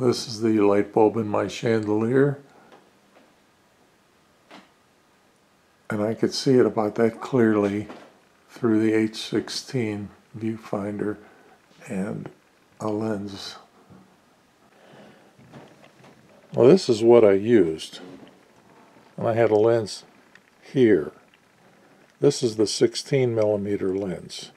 This is the light bulb in my chandelier. And I could see it about that clearly through the H16 viewfinder and a lens. Well, this is what I used. And I had a lens here. This is the 16 millimeter lens.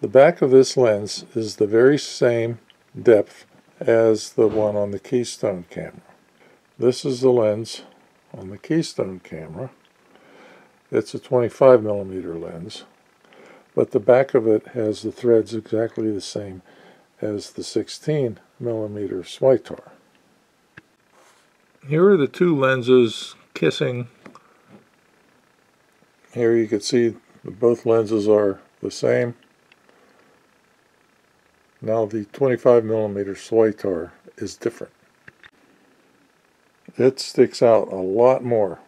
The back of this lens is the very same depth as the one on the Keystone camera. This is the lens on the Keystone camera. It's a 25 millimeter lens, but the back of it has the threads exactly the same as the 16 millimeter Switar. Here are the two lenses kissing. Here you can see both lenses are the same. Now the 25 millimeter Switar is different. It sticks out a lot more.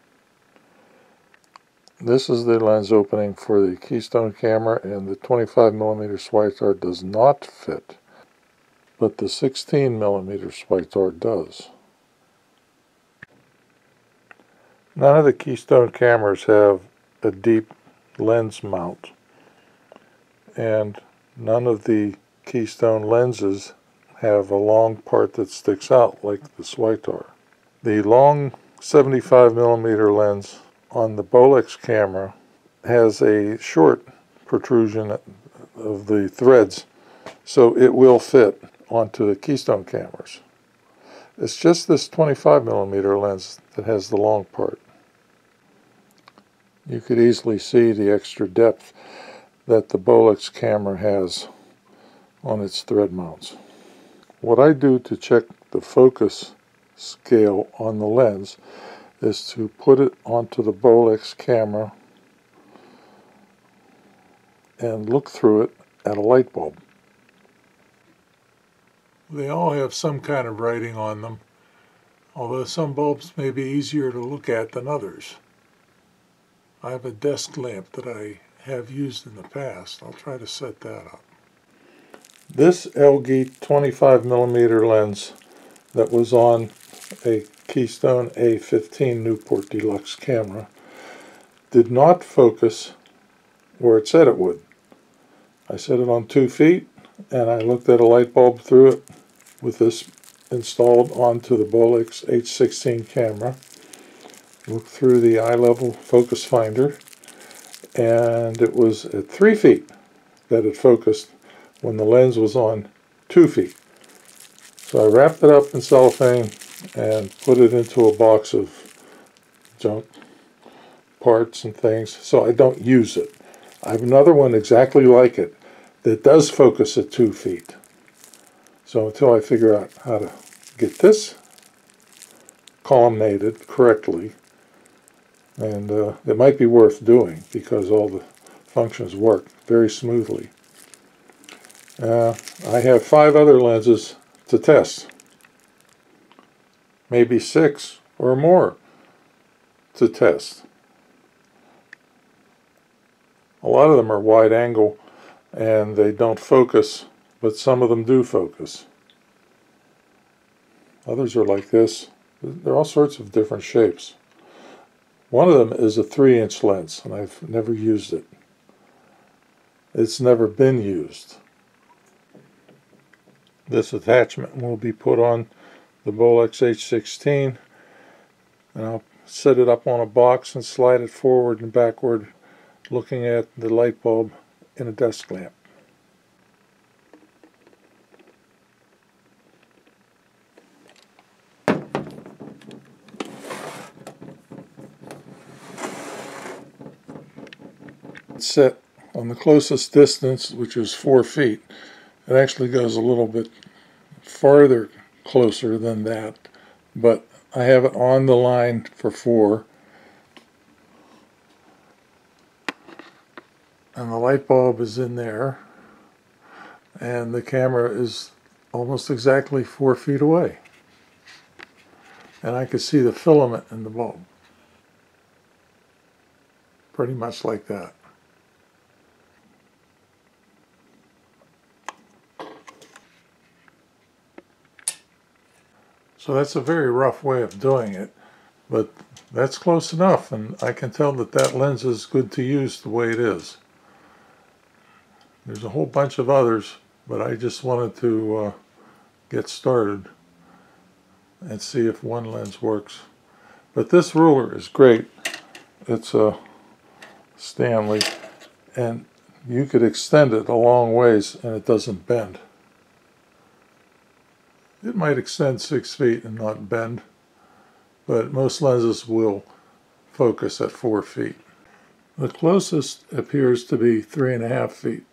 This is the lens opening for the Keystone camera and the 25 millimeter Switar does not fit, but the 16 millimeter Switar does. None of the Keystone cameras have a deep lens mount and none of the keystone lenses have a long part that sticks out like the Switar. The long 75 millimeter lens on the Bolex camera has a short protrusion of the threads so it will fit onto the keystone cameras. It's just this 25 millimeter lens that has the long part. You could easily see the extra depth that the Bolex camera has on its thread mounts. What I do to check the focus scale on the lens is to put it onto the Bolex camera and look through it at a light bulb. They all have some kind of writing on them, although some bulbs may be easier to look at than others. I have a desk lamp that I have used in the past. I'll try to set that up. This LG 25 millimeter lens that was on a Keystone A15 Newport Deluxe camera did not focus where it said it would. I set it on two feet and I looked at a light bulb through it with this installed onto the Bolex H16 camera. Looked through the eye level focus finder and it was at three feet that it focused when the lens was on two feet. So I wrapped it up in cellophane and put it into a box of junk parts and things so I don't use it. I have another one exactly like it that does focus at two feet. So until I figure out how to get this columnated correctly, and uh, it might be worth doing because all the functions work very smoothly. Uh, I have five other lenses to test. Maybe six or more to test. A lot of them are wide angle and they don't focus, but some of them do focus. Others are like this. They're all sorts of different shapes. One of them is a three inch lens and I've never used it. It's never been used. This attachment will be put on the Bolex H16 and I'll set it up on a box and slide it forward and backward looking at the light bulb in a desk lamp. set on the closest distance, which is four feet. It actually goes a little bit farther closer than that, but I have it on the line for four. And the light bulb is in there, and the camera is almost exactly four feet away. And I could see the filament in the bulb. Pretty much like that. So that's a very rough way of doing it, but that's close enough, and I can tell that that lens is good to use the way it is. There's a whole bunch of others, but I just wanted to uh, get started and see if one lens works. But this ruler is great. It's a Stanley, and you could extend it a long ways and it doesn't bend. It might extend six feet and not bend, but most lenses will focus at four feet. The closest appears to be three and a half feet.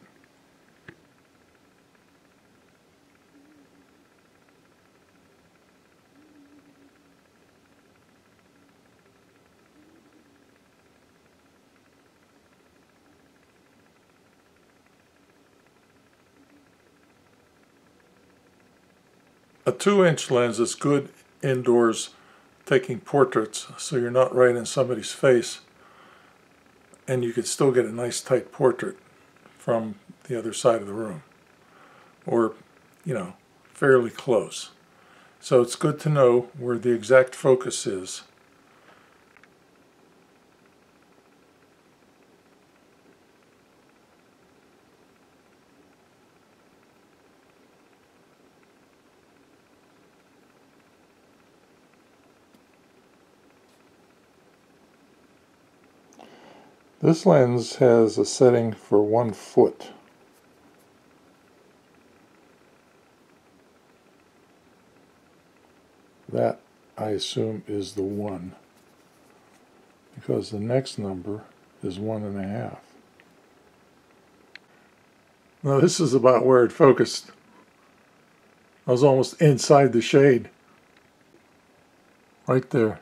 A two inch lens is good indoors taking portraits so you're not right in somebody's face and you could still get a nice tight portrait from the other side of the room or you know fairly close. So it's good to know where the exact focus is This lens has a setting for one foot. That, I assume, is the one. Because the next number is one and a half. Now this is about where it focused. I was almost inside the shade. Right there.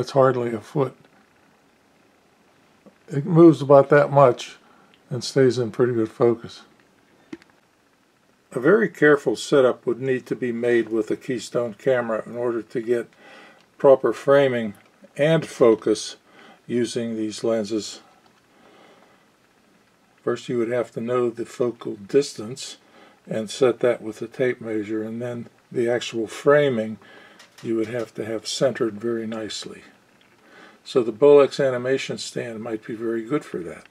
That's hardly a foot. It moves about that much and stays in pretty good focus. A very careful setup would need to be made with a Keystone camera in order to get proper framing and focus using these lenses. First you would have to know the focal distance and set that with a tape measure and then the actual framing you would have to have centered very nicely. So the Bolex animation stand might be very good for that.